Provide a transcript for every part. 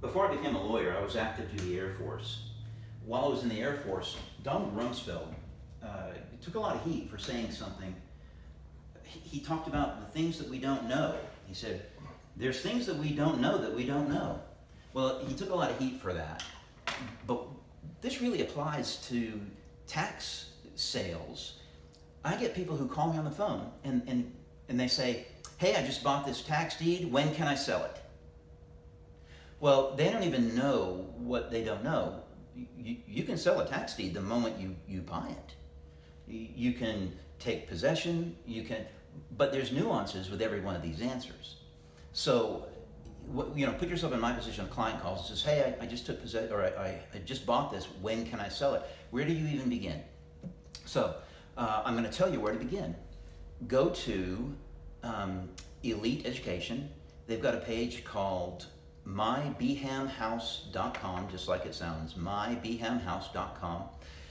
Before I became a lawyer, I was active duty Air Force. While I was in the Air Force, Donald Rumsfeld uh, took a lot of heat for saying something. He, he talked about the things that we don't know. He said, There's things that we don't know that we don't know. Well, he took a lot of heat for that. But this really applies to tax sales. I get people who call me on the phone and, and, and they say, Hey, I just bought this tax deed. When can I sell it? Well, they don't even know what they don't know. You, you can sell a tax deed the moment you, you buy it. You can take possession, you can, but there's nuances with every one of these answers. So, you know, put yourself in my position. A client calls and says, "Hey, I, I just took possession, or I, I, just bought this. When can I sell it? Where do you even begin?" So, uh, I'm going to tell you where to begin. Go to um, Elite Education. They've got a page called mybhamhouse.com, just like it sounds, mybhamhouse.com.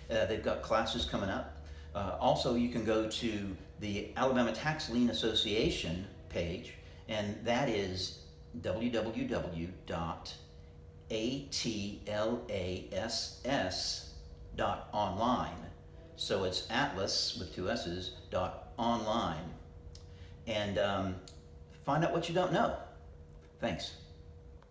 Uh, they've got classes coming up. Uh, also, you can go to the Alabama Tax Lien Association page, and that is www.atlass.online. So it's Atlas with two S's dot online, and um, find out what you don't know. Thanks.